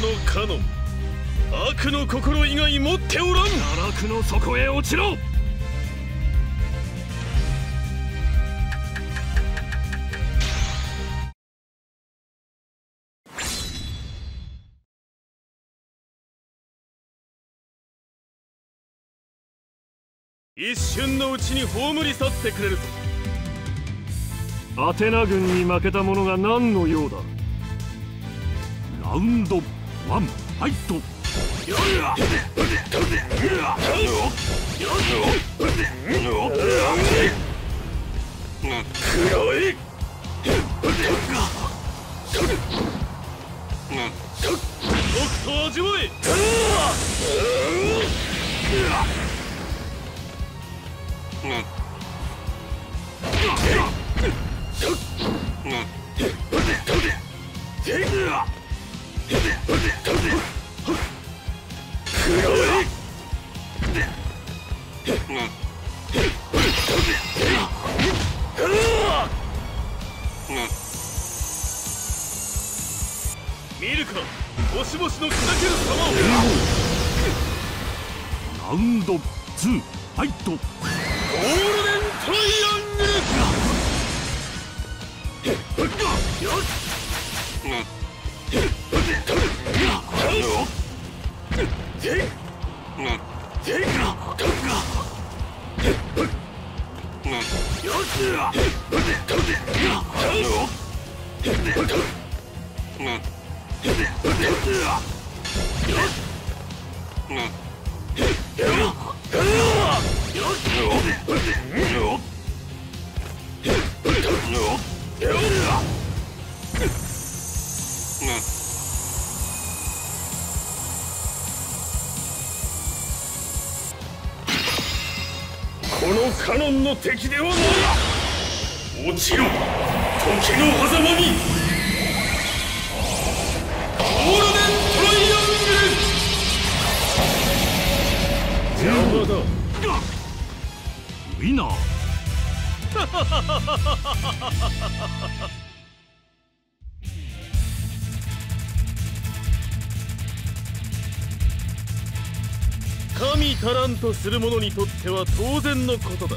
のカノン悪の心以外持っておらん。奈落の底へ落ちろ。一瞬のうちに葬り去ってくれるぞ。アテナ軍に負けた者が何の用だ？ラウンドワンファイト黒いと見るか。星々の砕ける様を。ラウンド2ファイト。ゴールデントライアング。ルよし。このカノンの敵ではない。落ちろ時の狭間にゴールデントライアングル邪魔だウィナー神足らんとする者にとっては当然のことだ。